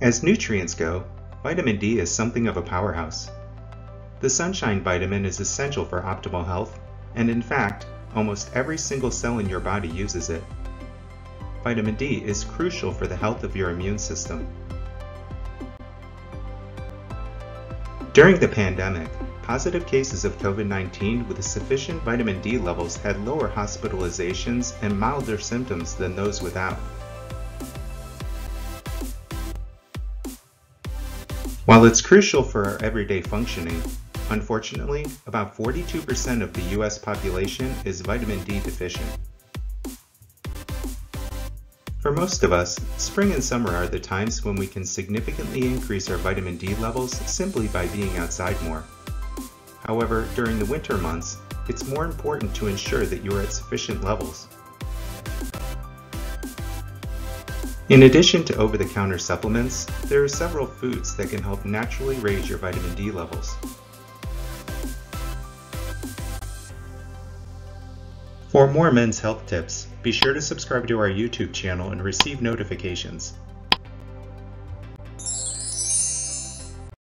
As nutrients go, vitamin D is something of a powerhouse. The sunshine vitamin is essential for optimal health, and in fact, almost every single cell in your body uses it. Vitamin D is crucial for the health of your immune system. During the pandemic, positive cases of COVID-19 with sufficient vitamin D levels had lower hospitalizations and milder symptoms than those without. While it's crucial for our everyday functioning, unfortunately, about 42% of the US population is vitamin D deficient. For most of us, spring and summer are the times when we can significantly increase our vitamin D levels simply by being outside more. However, during the winter months, it's more important to ensure that you are at sufficient levels. In addition to over-the-counter supplements, there are several foods that can help naturally raise your vitamin D levels. For more men's health tips, be sure to subscribe to our YouTube channel and receive notifications.